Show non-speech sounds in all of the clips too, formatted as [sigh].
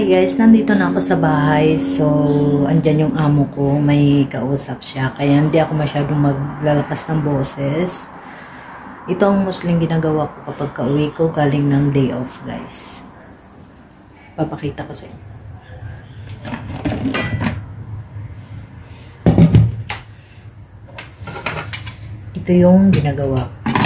Hi guys, nandito na ako sa bahay. So, andyan yung amo ko. May kausap siya. Kaya hindi ako masyadong maglalakas ng boses. Ito ang musling ginagawa ko kapag kauwi ko galing ng day off guys. Papakita ko sa inyo. Ito yung ginagawa ko.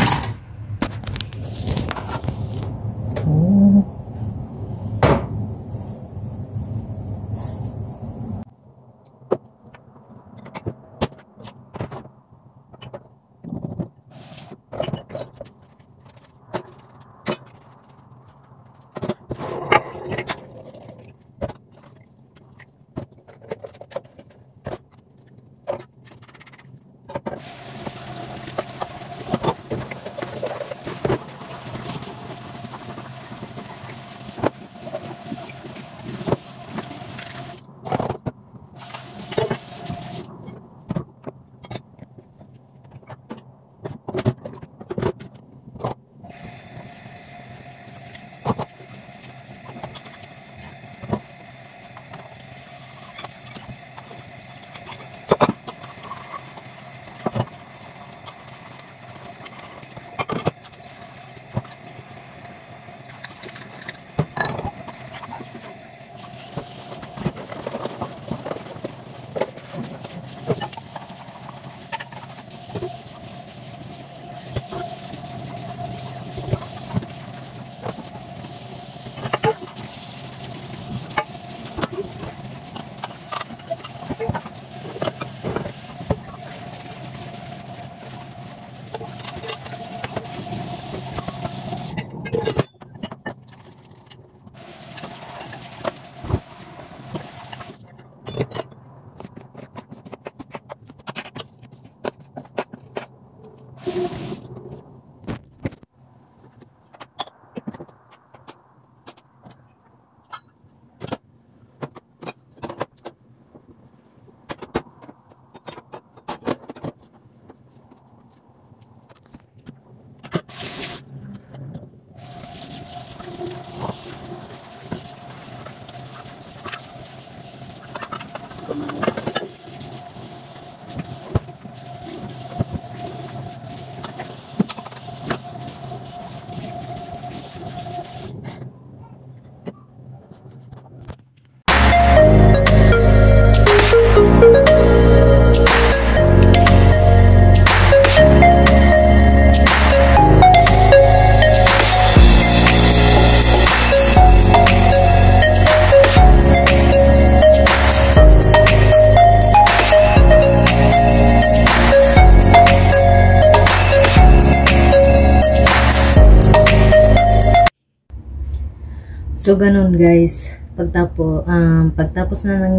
So, ganun guys. Pagtapo, um, pagtapos na ng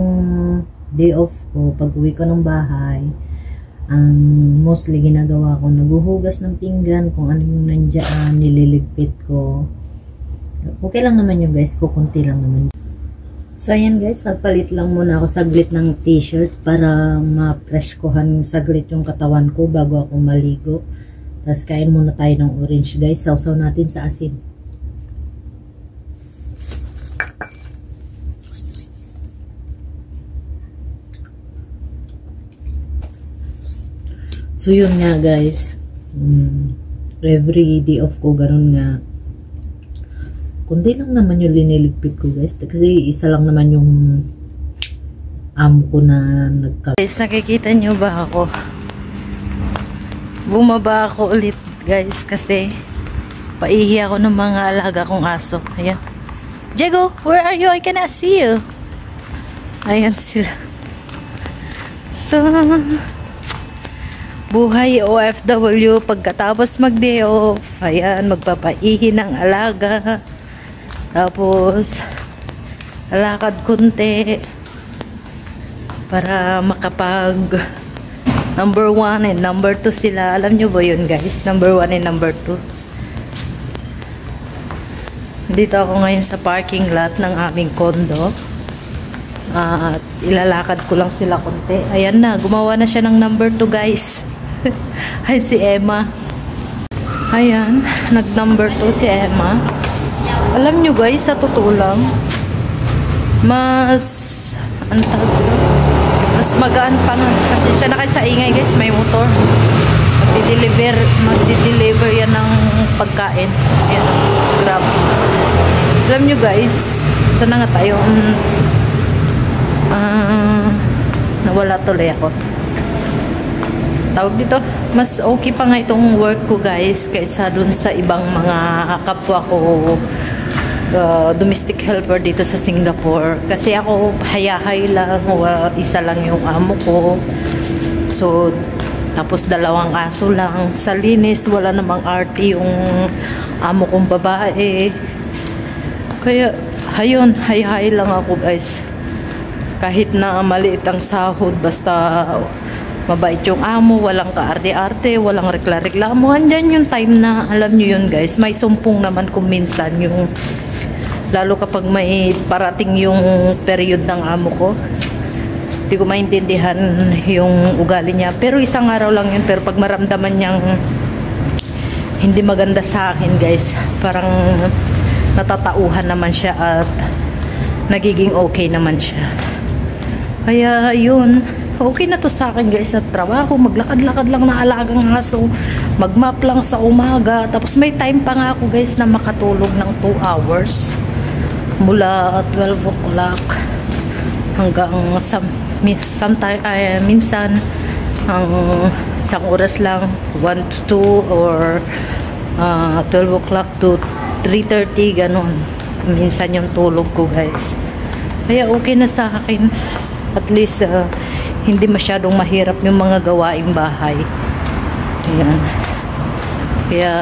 day off ko, pag uwi ko ng bahay, um, mostly ginagawa ko, naguhugas ng pinggan, kung ano yung nandiyan, nililigpit ko. Okay lang naman yung guys, kukunti lang naman. So, ayan guys, nagpalit lang muna ako saglit ng t-shirt para ma-fresh kohan saglit yung katawan ko bago ako maligo. Tapos, kain muna tayo ng orange guys. Sausaw natin sa asin. So, yun nga guys. Um, every day off ko, ganun nga. Kundi lang naman yung liniligpit ko guys. Kasi isa lang naman yung amo ko na nagka... Guys, nakikita nyo ba ako? Bumaba ako ulit guys kasi paihi ako ng mga alaga kong aso. Ayan. Diego, where are you? I cannot see you. Ayan sila. So, buhay OFW pagkatapos mag-day off. Ayan, magpapaihi ng alaga. Tapos, alakad kunti para makapag number 1 and number 2 sila. Alam nyo ba yun guys? Number 1 and number 2. Dito ako ngayon sa parking lot ng aming condo. At ilalakad ko lang sila konti. Ayan na, gumawa na siya ng number 2 guys. [laughs] Ay, si Emma. Ayan, nag number 2 si Emma. Alam nyo guys, sa totoo lang, mas ang dito? mas magaan pa nga kasi siya na sa ingay guys may motor. Magdi-deliver magdi-deliver yan ng pagkain. Yan grab. Alam nyo guys sana nga tayo? Um, uh, nawala tuloy ako tawag dito mas okay pa nga itong work ko guys kaysa dun sa ibang mga kapwa ko uh, domestic helper dito sa Singapore. Kasi ako hayahay lang uh, isa lang yung amo ko. So tapos dalawang aso lang. Sa linis wala namang arte yung amo kong babae. Kaya hayun hayahay lang ako guys. Kahit na maliit ang sahod basta mabait yung amo, walang kaarte-arte, walang rekla-reklamo. Andyan yung time na, alam nyo yun guys, may sumpong naman kung minsan yung, lalo kapag may parating yung period ng amo ko. Hindi ko maintindihan yung ugali niya. Pero isang araw lang yun, pero pag maramdaman niyang hindi maganda sa akin guys, parang natatauhan naman siya at nagiging okay naman siya. Kaya yun, okay na to sa akin guys sa trabaho. Maglakad-lakad lang na alagang aso. Magmap lang sa umaga. Tapos may time pa nga ako guys na makatulog ng 2 hours. Mula 12 o'clock hanggang some, sometime, uh, minsan ang isang oras lang 1 to 2 or uh, 12 o'clock to 3.30 ganon minsan yung tulog ko guys kaya okay na sa akin at least uh, hindi masyadong mahirap yung mga gawaing bahay. Ayan. Kaya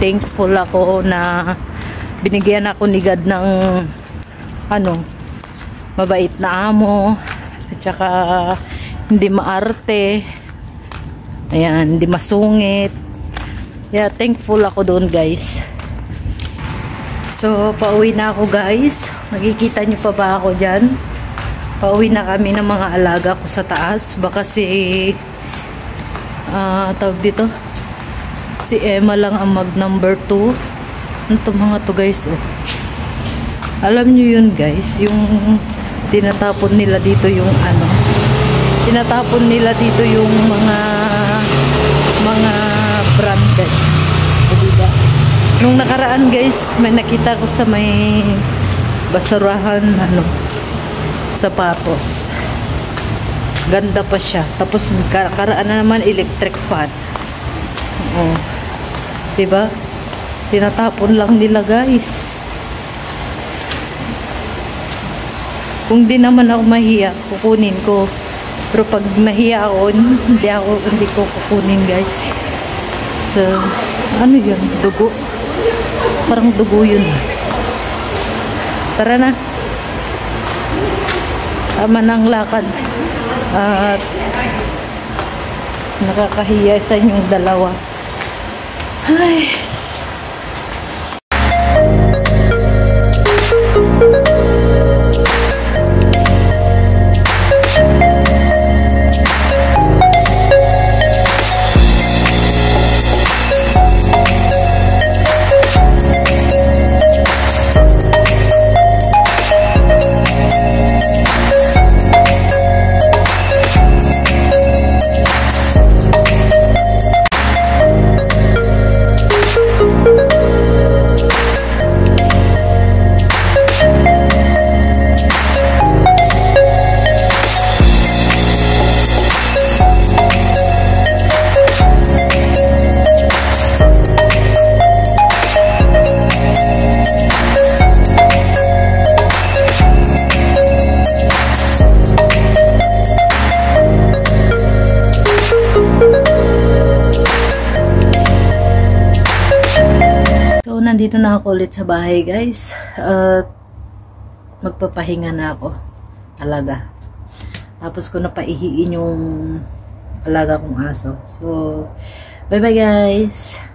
thankful ako na binigyan ako ni God ng ano, mabait na amo at saka hindi maarte. Ayan, hindi masungit. Yeah, thankful ako doon guys. So, pauwi na ako guys. Makikita nyo pa ba ako dyan? Pauwi na kami ng mga alaga ko sa taas. Baka si uh, tawag dito? Si Emma lang ang mag number 2 ito mga to guys oh. alam nyo yun guys yung tinatapon nila dito yung ano? Tinatapon nila dito yung mga mga branded o diba? Nung nakaraan guys may nakita ko sa may basurahan ano sapatos. Ganda pa siya. Tapos karaan na naman electric fan. Oh. 'Di ba? Tinatapon lang nila, guys. Kung di naman ako mahiya, kukunin ko. Pero pag nahiya ako, hindi ako hindi ko kukunin, guys. So, ano 'yun? Dugo. Parang dugo 'yun. Tara na tama ng lakad. At nakakahiya sa inyong dalawa. Ay nandito na ako ulit sa bahay guys. At uh, magpapahinga na ako. Talaga. Tapos ko na paihiin yung alaga kong aso. So, bye bye guys!